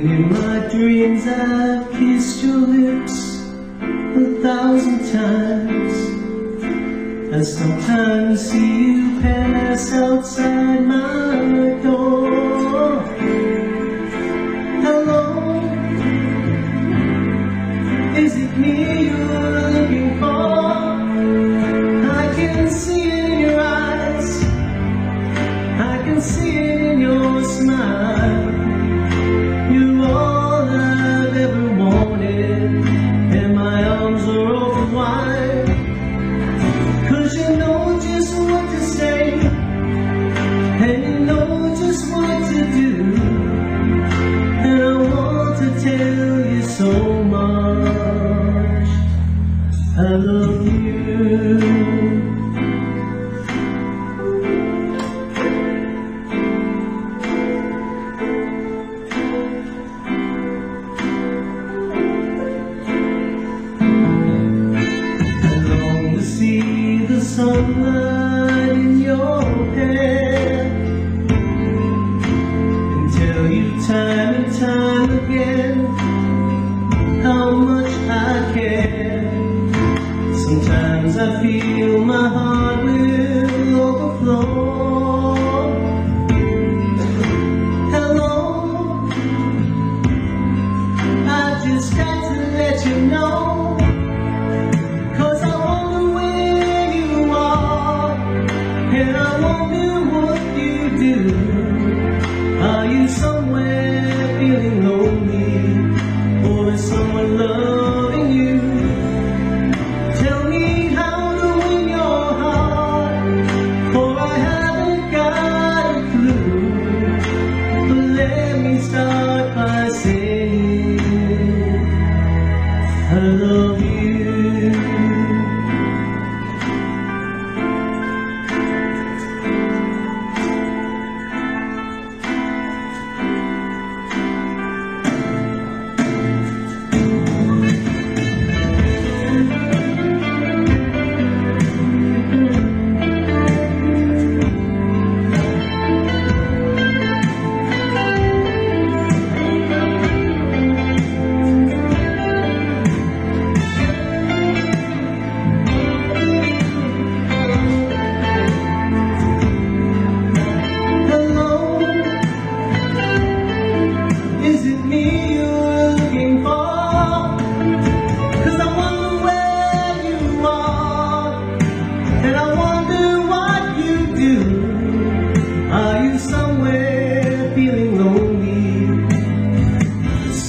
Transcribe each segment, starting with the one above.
And in my dreams I've kissed your lips a thousand times. And sometimes see you pass outside my door. Sometimes I feel my heart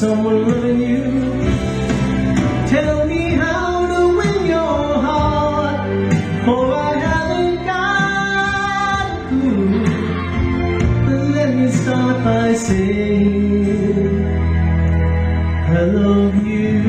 someone loving you. Tell me how to win your heart, for I haven't got a clue. Let me start by saying, I love you.